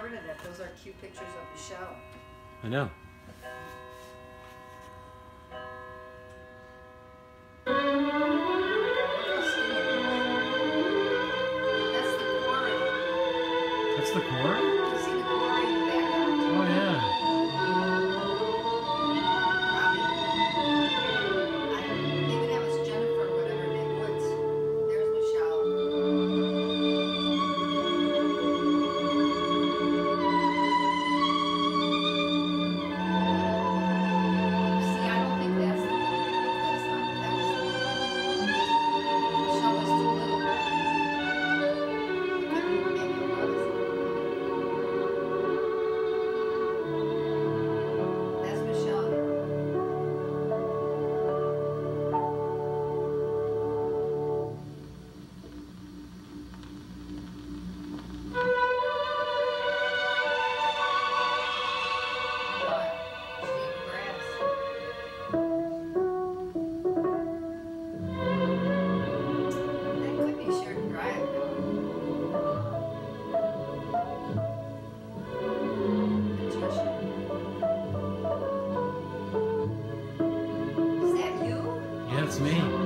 get rid of that. Those are cute pictures of the show. I know. That's the chorus. That's the? X-Men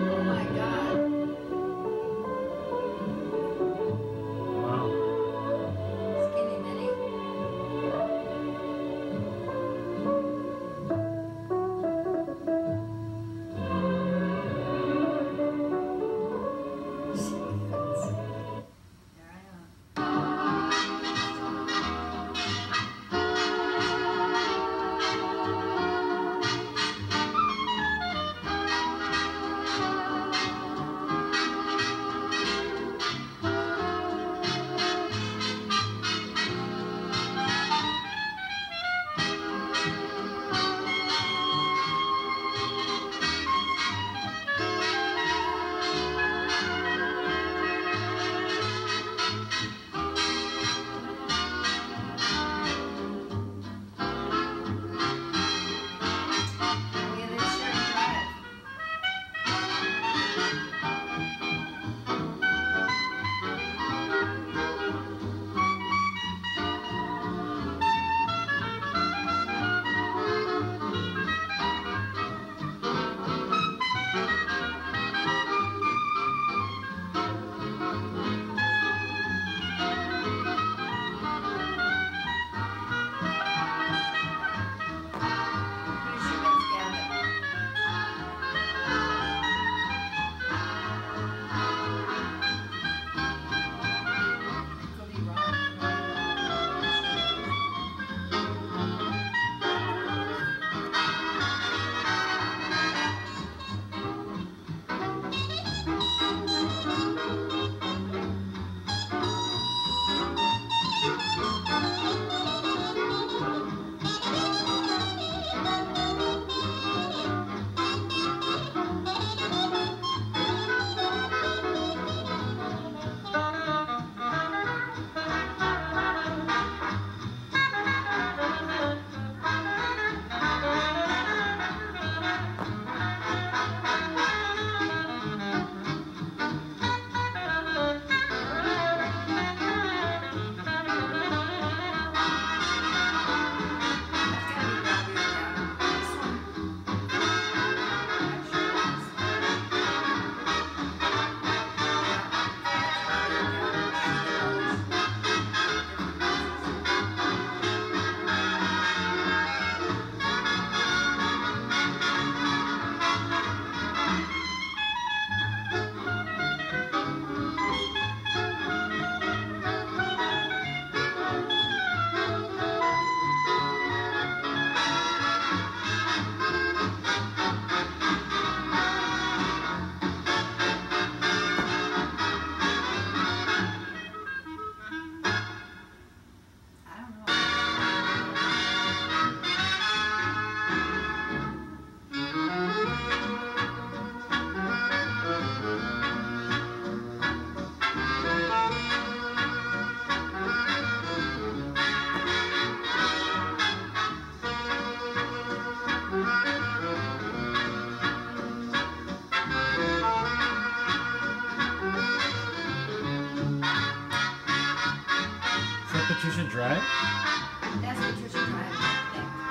Patricia Drive? Uh, that's Patricia Drive.